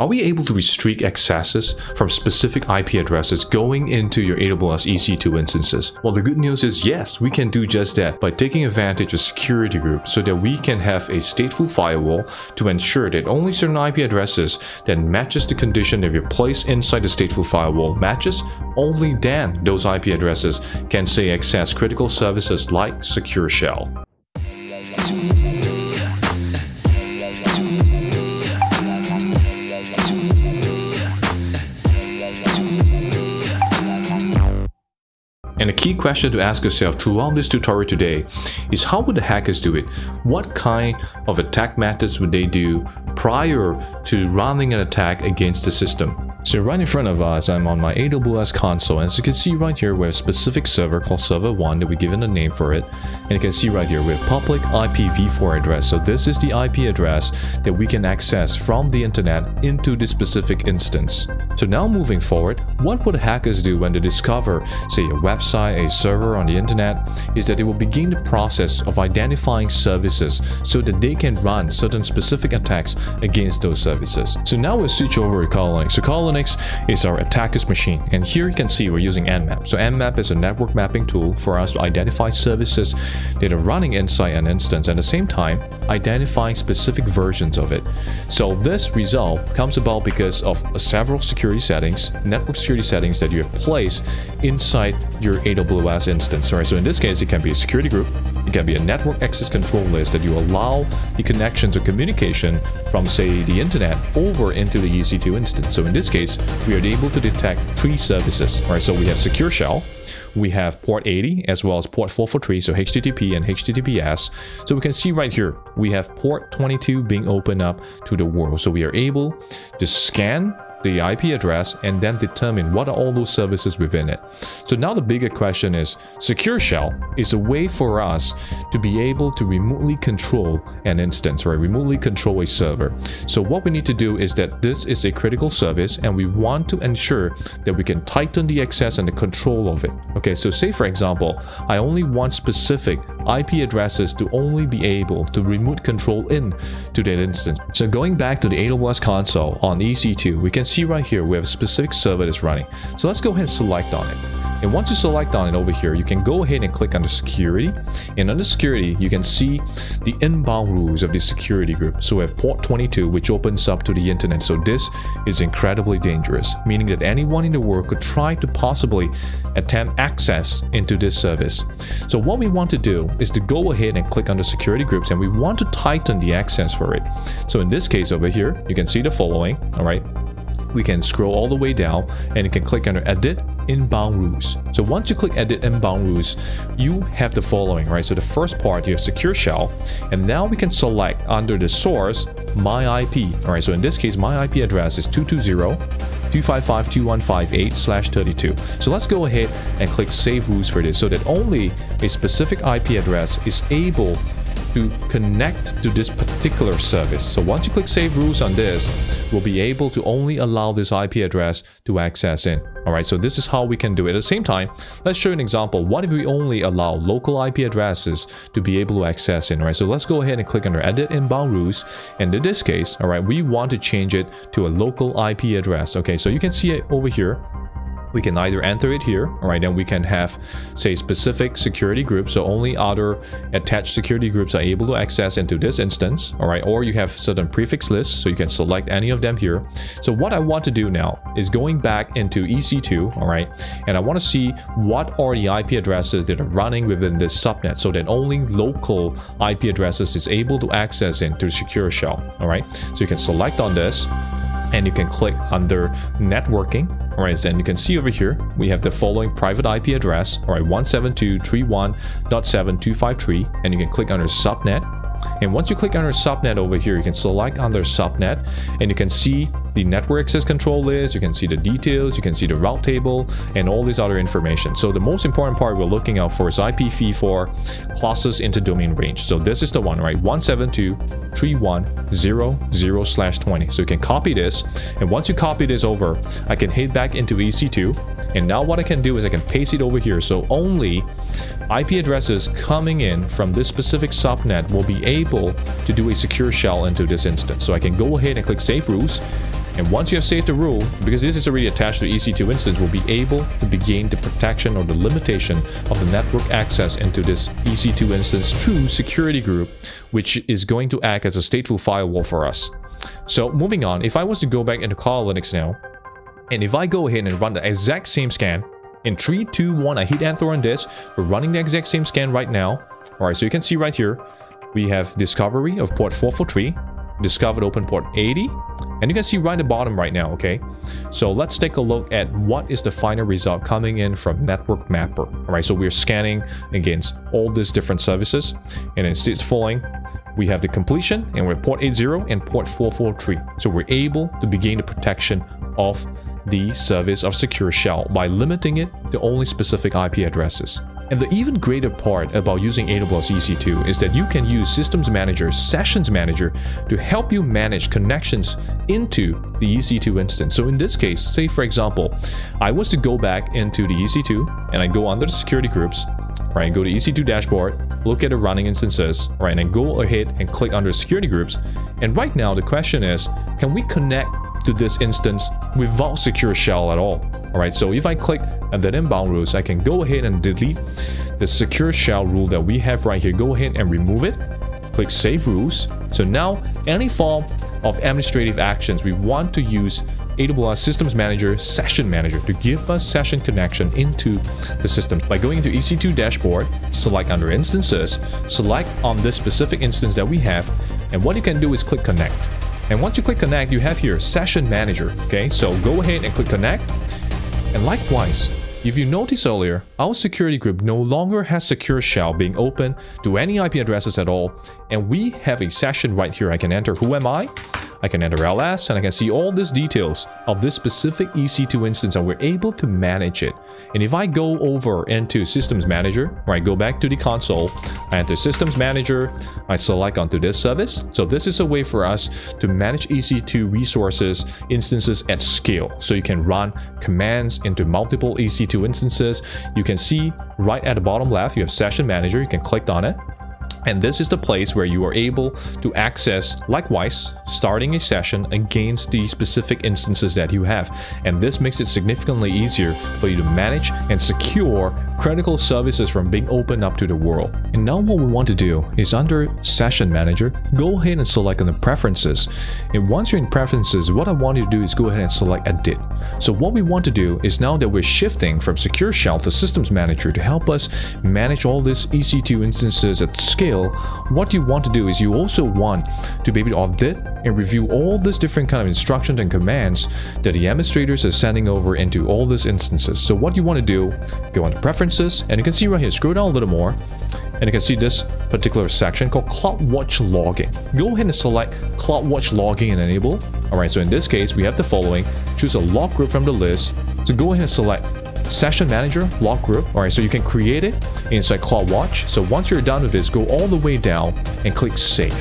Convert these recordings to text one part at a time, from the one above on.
Are we able to restrict accesses from specific IP addresses going into your AWS EC2 instances? Well, the good news is yes, we can do just that by taking advantage of security groups so that we can have a stateful firewall to ensure that only certain IP addresses that matches the condition of your place inside the stateful firewall matches, only then those IP addresses can say access critical services like Secure Shell. Key question to ask yourself throughout this tutorial today is how would the hackers do it? What kind of attack methods would they do prior to running an attack against the system? So right in front of us, I'm on my AWS console. And as you can see right here, we have a specific server called server 1 that we given a name for it. And you can see right here, we have public IPv4 address. So this is the IP address that we can access from the internet into this specific instance. So now moving forward, what would hackers do when they discover, say, a website, a server on the internet, is that they will begin the process of identifying services so that they can run certain specific attacks against those services. So now we'll switch over to Kali So Kali Linux is our attacker's machine. And here you can see we're using Nmap. So Nmap is a network mapping tool for us to identify services that are running inside an instance and at the same time identifying specific versions of it. So this result comes about because of several security settings, network security settings that you have placed inside your AWS instance. All right, so in this case, it can be a security group, it can be a network access control list that you allow the connections or communication from, say, the internet over into the EC2 instance. So in this case, we are able to detect three services. Right, so we have Secure Shell, we have port 80 as well as port 443 so http and https so we can see right here we have port 22 being opened up to the world so we are able to scan the IP address, and then determine what are all those services within it. So now the bigger question is, Secure Shell is a way for us to be able to remotely control an instance, right? Remotely control a server. So what we need to do is that this is a critical service and we want to ensure that we can tighten the access and the control of it. Okay, so say for example, I only want specific IP addresses to only be able to remote control in to that instance. So going back to the AWS console on EC2, we can see right here we have a specific server that's running. So let's go ahead and select on it. And once you select on it over here, you can go ahead and click on the security. And under security, you can see the inbound rules of the security group. So we have port 22, which opens up to the internet. So this is incredibly dangerous, meaning that anyone in the world could try to possibly attempt access into this service. So what we want to do is to go ahead and click on the security groups and we want to tighten the access for it. So in this case over here, you can see the following, all right? We can scroll all the way down and you can click under edit inbound rules so once you click edit inbound rules you have the following right? So the first part you have secure shell and now we can select under the source my ip all right so in this case my ip address is 220 255.2158 slash 32 so let's go ahead and click save rules for this so that only a specific ip address is able to connect to this particular service. So once you click save rules on this, we'll be able to only allow this IP address to access in. Alright, so this is how we can do it. At the same time, let's show you an example. What if we only allow local IP addresses to be able to access in? Alright, so let's go ahead and click under edit inbound rules. And in this case, alright, we want to change it to a local IP address. Okay, so you can see it over here we can either enter it here, all right, then we can have, say, specific security groups, so only other attached security groups are able to access into this instance, all right, or you have certain prefix lists, so you can select any of them here. So what I want to do now is going back into EC2, all right, and I want to see what are the IP addresses that are running within this subnet, so that only local IP addresses is able to access into Secure Shell, all right. So you can select on this, and you can click under networking. All right and you can see over here we have the following private ip address. All right 172.31.7.253, and you can click under subnet and once you click on under subnet over here, you can select under subnet and you can see the network access control list, you can see the details, you can see the route table and all this other information. So the most important part we're looking out for is IPv4 classless inter-domain range. So this is the one, right? 172.3.1.0.0 slash 20. So you can copy this. And once you copy this over, I can head back into EC2 and now what I can do is I can paste it over here. So only IP addresses coming in from this specific subnet will be able to do a secure shell into this instance. So I can go ahead and click save rules And once you have saved the rule, because this is already attached to the EC2 instance, we'll be able to begin the protection or the limitation of the network access into this EC2 instance through security group, which is going to act as a stateful firewall for us. So moving on, if I was to go back into Kali Linux now, and if I go ahead and run the exact same scan, in 3, 2, 1, I hit enter on this, we're running the exact same scan right now. Alright, so you can see right here, we have discovery of port 443, discovered open port 80, and you can see right at the bottom right now, okay? So let's take a look at what is the final result coming in from Network Mapper. All right, so we're scanning against all these different services, and in it's following, we have the completion, and we're port 80 and port 443. So we're able to begin the protection of the service of Secure Shell by limiting it to only specific IP addresses. And the even greater part about using AWS EC2 is that you can use Systems Manager, Sessions Manager to help you manage connections into the EC2 instance. So in this case, say for example, I was to go back into the EC2 and I go under the security groups, right, and go to EC2 dashboard, look at the running instances, right, and go ahead and click under security groups. And right now the question is, can we connect to this instance without secure shell at all. Alright, so if I click at that inbound rules, I can go ahead and delete the secure shell rule that we have right here. Go ahead and remove it. Click save rules. So now any form of administrative actions, we want to use AWS Systems Manager Session Manager to give us session connection into the system. By going into EC2 dashboard, select under instances, select on this specific instance that we have, and what you can do is click connect. And once you click connect, you have here session manager. Okay, so go ahead and click connect. And likewise, if you notice earlier, our security group no longer has secure shell being open to any IP addresses at all, and we have a session right here. I can enter who am I, I can enter ls, and I can see all these details of this specific EC2 instance, and we're able to manage it. And if I go over into Systems Manager, or I go back to the console, I enter Systems Manager, I select onto this service. So this is a way for us to manage EC2 resources instances at scale. So you can run commands into multiple EC2 instances. You can see right at the bottom left, you have Session Manager. You can click on it. And this is the place where you are able to access, likewise, starting a session against the specific instances that you have. And this makes it significantly easier for you to manage and secure critical services from being opened up to the world. And now what we want to do is under Session Manager, go ahead and select on the Preferences. And once you're in Preferences, what I want you to do is go ahead and select Edit. So what we want to do is now that we're shifting from Secure Shell to Systems Manager to help us manage all these EC2 instances at scale, what you want to do is you also want to be able to audit and review all these different kind of instructions and commands that the administrators are sending over into all these instances. So what you want to do, go into Preferences, and you can see right here, scroll down a little more, and you can see this particular section called CloudWatch Logging. Go ahead and select CloudWatch Logging and enable. Alright, so in this case, we have the following. Choose a log group from the list. So go ahead and select Session Manager log group. Alright, so you can create it inside CloudWatch. So once you're done with this, go all the way down and click Save.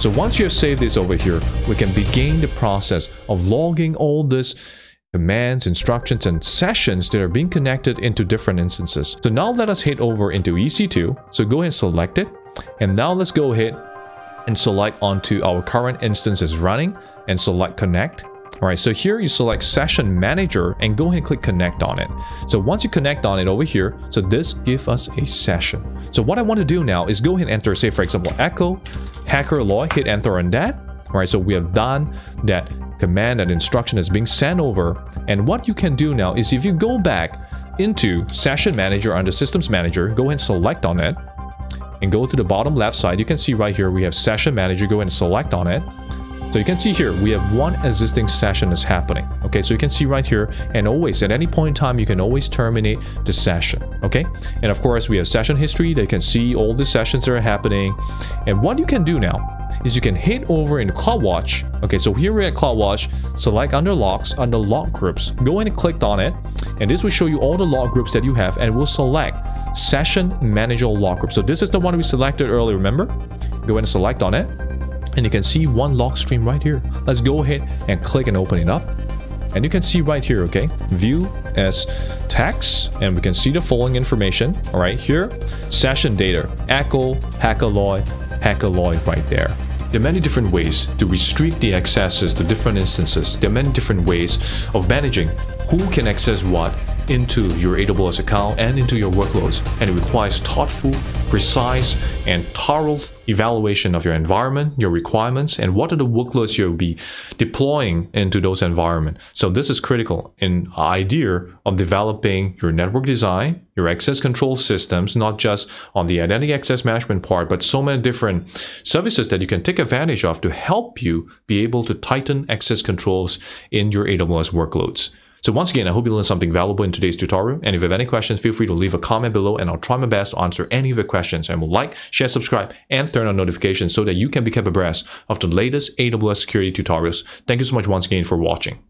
So once you have saved this over here, we can begin the process of logging all this commands, instructions, and sessions that are being connected into different instances. So now let us head over into EC2. So go ahead and select it. And now let's go ahead and select onto our current instance is running and select connect. All right, so here you select session manager and go ahead and click connect on it. So once you connect on it over here, so this gives us a session. So what I want to do now is go ahead and enter, say for example, echo hacker law, hit enter on that. All right, so we have done that command and instruction is being sent over. And what you can do now is if you go back into Session Manager under Systems Manager, go and select on it, and go to the bottom left side, you can see right here we have Session Manager, go and select on it. So you can see here, we have one existing session is happening. Okay, so you can see right here, and always, at any point in time, you can always terminate the session. Okay, and of course, we have session history. They can see all the sessions that are happening. And what you can do now is you can head over in CloudWatch. Okay, so here we're at CloudWatch, select under logs, under log groups, go in and click on it, and this will show you all the log groups that you have, and we'll select Session Manager Log Group. So this is the one we selected earlier, remember? Go in and select on it, and you can see one log stream right here. Let's go ahead and click and open it up. And you can see right here, okay, view as text, and we can see the following information. All right, here, session data, echo, Hackaloy, Hackaloy right there. There are many different ways to restrict the accesses to different instances. There are many different ways of managing who can access what into your AWS account and into your workloads. And it requires thoughtful, precise, and thorough evaluation of your environment, your requirements, and what are the workloads you'll be deploying into those environments. So this is critical in idea of developing your network design, your access control systems, not just on the identity access management part, but so many different services that you can take advantage of to help you be able to tighten access controls in your AWS workloads. So once again, I hope you learned something valuable in today's tutorial. And if you have any questions, feel free to leave a comment below and I'll try my best to answer any of your questions. And will like, share, subscribe, and turn on notifications so that you can be kept abreast of the latest AWS security tutorials. Thank you so much once again for watching.